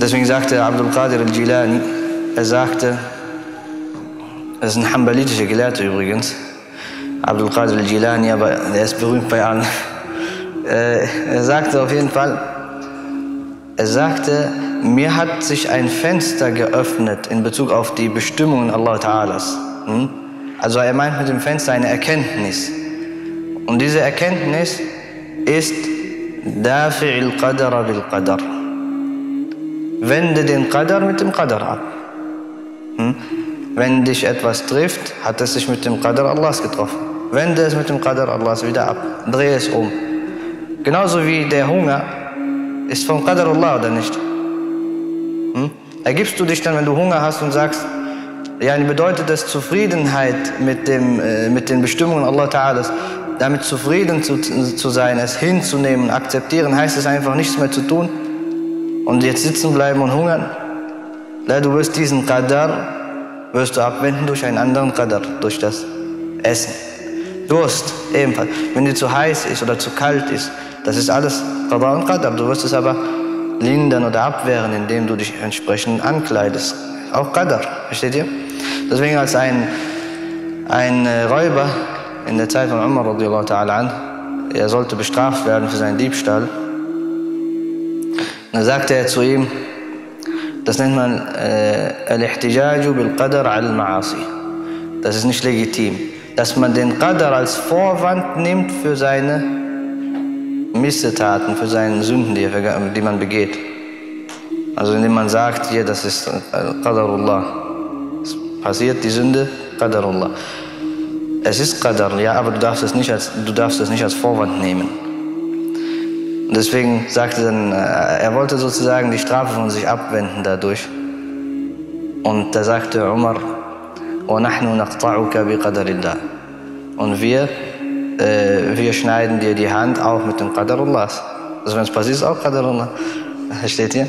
Deswegen sagte Abdul Qadir al-Jilani, er sagte, das ist ein hambalitischer Gelehrter übrigens, Abdul Qadir al-Jilani, aber er ist berühmt bei allen. Äh, er sagte auf jeden Fall, er sagte, mir hat sich ein Fenster geöffnet in Bezug auf die Bestimmungen Allah Ta'alas. Hm? Also er meint mit dem Fenster eine Erkenntnis. Und diese Erkenntnis ist Dafi'il Qadara bil Qadar. Wende den Qadar mit dem Qadar ab. Hm? Wenn dich etwas trifft, hat es sich mit dem Qadar Allahs getroffen. Wende es mit dem Qadar Allahs wieder ab. Drehe es um. Genauso wie der Hunger ist vom Qadar Allah oder nicht? Hm? Ergibst du dich dann, wenn du Hunger hast und sagst, ja, bedeutet es Zufriedenheit mit, dem, äh, mit den Bestimmungen Allah Ta'ala, damit zufrieden zu, zu sein, es hinzunehmen, akzeptieren, heißt es einfach nichts mehr zu tun und jetzt sitzen bleiben und hungern. Du wirst diesen Qadar, wirst du abwenden durch einen anderen Qadar, durch das Essen. Durst ebenfalls. Wenn dir zu heiß ist oder zu kalt ist, das ist alles Qadar und Qadar. Du wirst es aber lindern oder abwehren, indem du dich entsprechend ankleidest. Auch Qadar, versteht ihr? Deswegen als ein, ein Räuber in der Zeit von Umar er sollte bestraft werden für seinen Diebstahl. Dann sagte er zu ihm, das nennt man äh, al-ihtijaju bil qadar al-ma'asi. Das ist nicht legitim. Dass man den Qadar als Vorwand nimmt für seine Missetaten, für seine Sünden, die, die man begeht. Also indem man sagt, hier, das ist Qadarullah. Es passiert die Sünde, Qadarullah. Es ist Qadar, ja, aber du darfst es nicht als, du darfst es nicht als Vorwand nehmen. Und deswegen sagte dann, äh, er wollte sozusagen die Strafe von sich abwenden dadurch. Und da sagte Umar, oh, und wir, äh, wir schneiden dir die Hand auch mit dem Qadarullah. Also wenn es passiert, ist auch Qadar Allah. Steht hier.